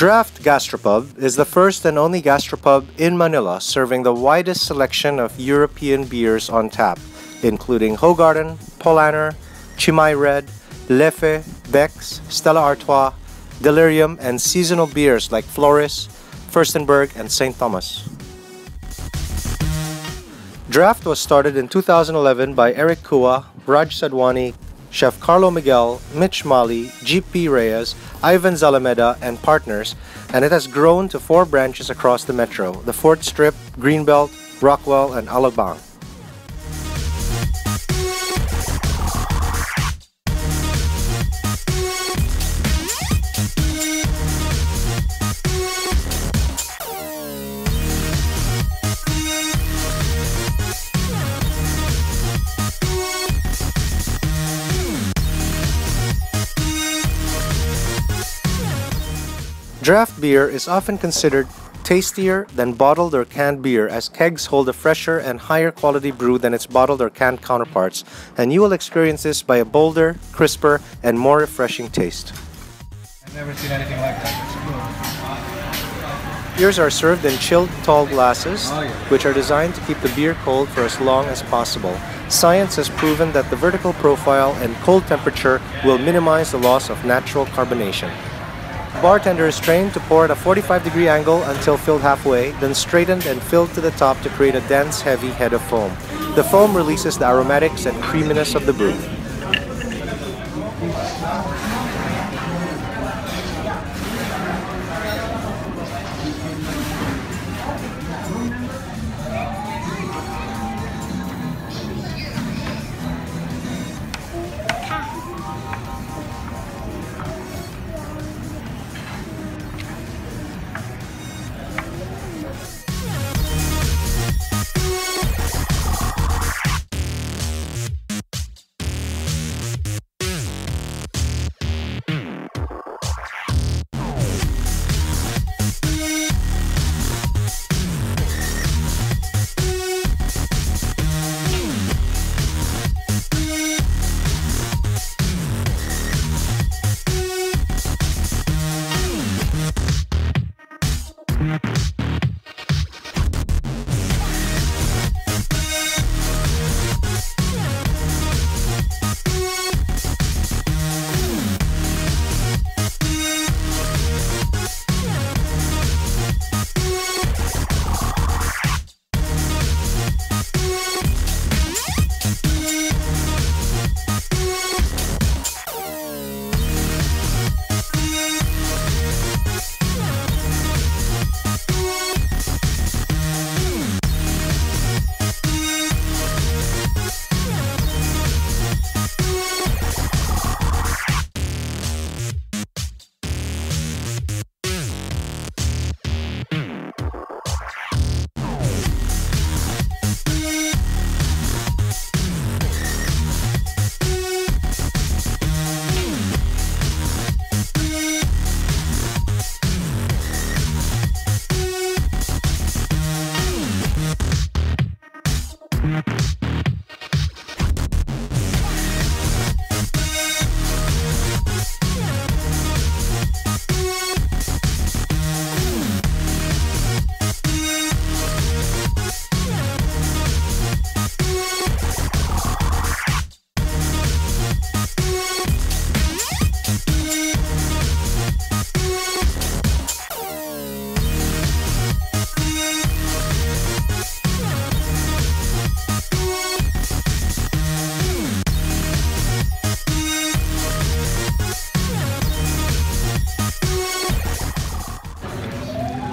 Draft Gastropub is the first and only gastropub in Manila serving the widest selection of European beers on tap, including Hoegaarden, Paulaner, Chimay Red, Leffe, Beck's, Stella Artois, Delirium, and seasonal beers like Floris, Furstenberg, and St. Thomas. Draft was started in 2011 by Erik Cua, Raj Sadwhani, Chef Carlo Miguel, Mitch Malli, GP Reyes, Ivan Zalameda, and partners, and it has grown to four branches across the metro, the Fort Strip, Greenbelt, Rockwell, and Alabang. Draft beer is often considered tastier than bottled or canned beer as kegs hold a fresher and higher quality brew than its bottled or canned counterparts, and you will experience this by a bolder, crisper, and more refreshing taste. I've never seen anything like that. Beers are served in chilled tall glasses, Oh, which are designed to keep the beer cold for as long as possible. Science has proven that the vertical profile and cold temperature will minimize the loss of natural carbonation. Bartender is trained to pour at a 45 degree angle until filled halfway, then straightened and filled to the top to create a dense, heavy head of foam. The foam releases the aromatics and creaminess of the brew.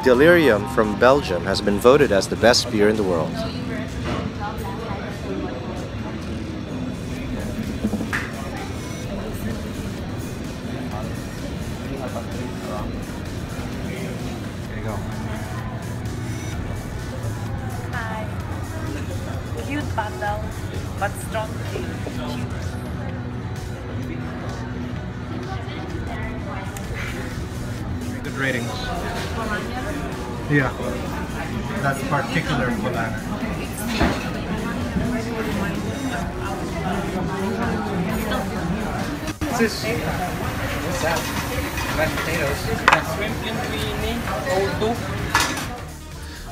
Delirium from Belgium has been voted as the best beer in the world. Hi. Cute bundle, but strong tea. Ratings. Yeah. That's particular Paulaner. What's this? What's that? Potatoes.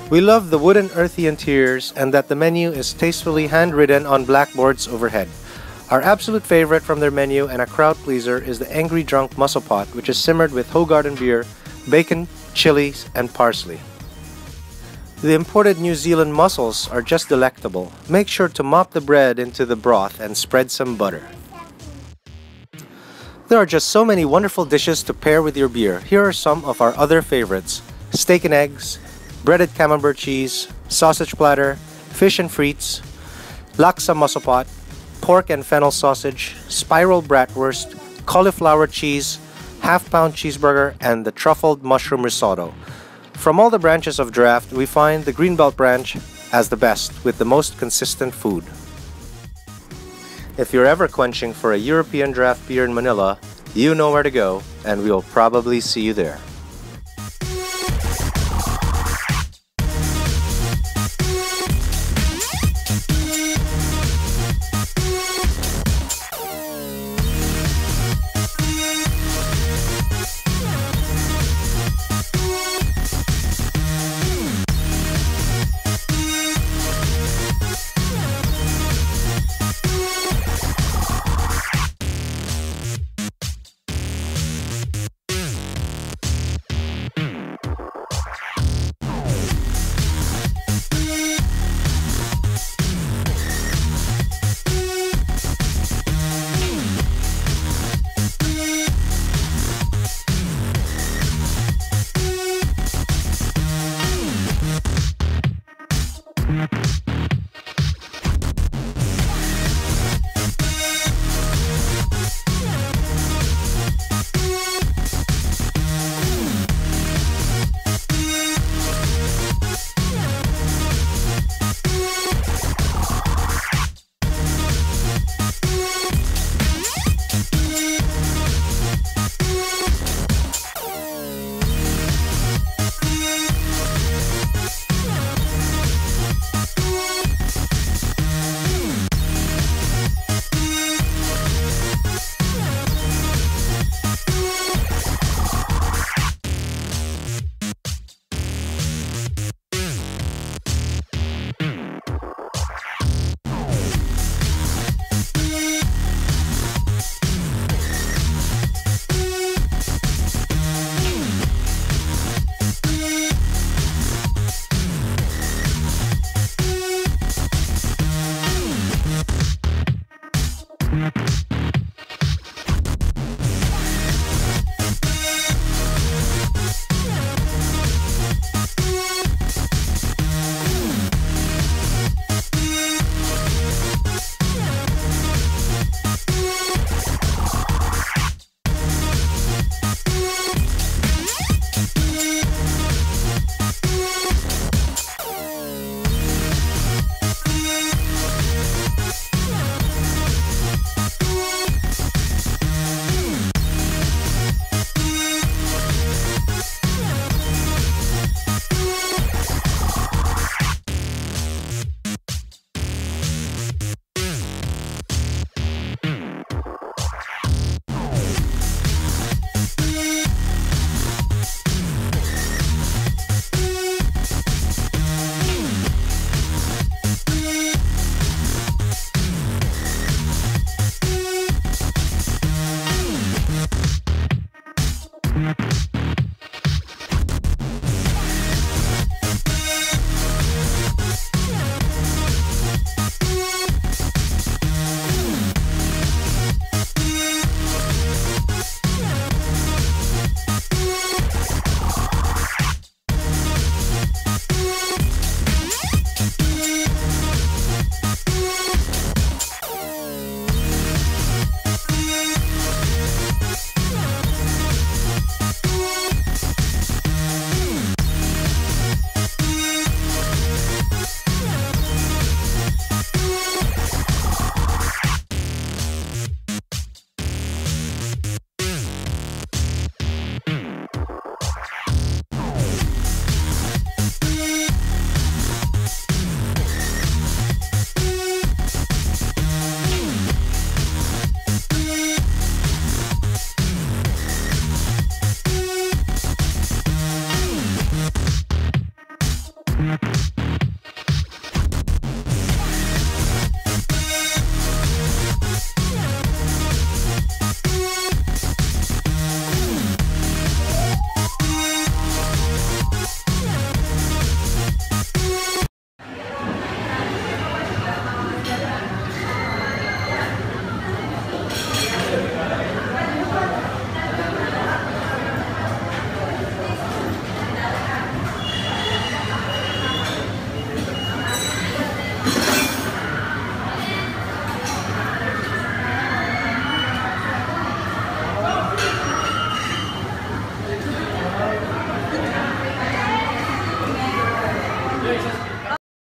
We love the wooden earthy interiors and that the menu is tastefully handwritten on blackboards overhead. Our absolute favorite from their menu and a crowd pleaser is the Angry Drunk Mussel Pot, which is simmered with Hoegaarden beer, bacon, chilies, and parsley. The imported New Zealand mussels are just delectable. Make sure to mop the bread into the broth and spread some butter. There are just so many wonderful dishes to pair with your beer. Here are some of our other favorites. Steak and eggs, breaded camembert cheese, sausage platter, fish and frites, laksa mussel pot, pork and fennel sausage, spiral bratwurst, cauliflower cheese, half-pound cheeseburger, and the truffled mushroom risotto. From all the branches of draft, we find the Greenbelt branch as the best with the most consistent food. If you're ever quenching for a European draft beer in Manila, you know where to go, and we'll probably see you there.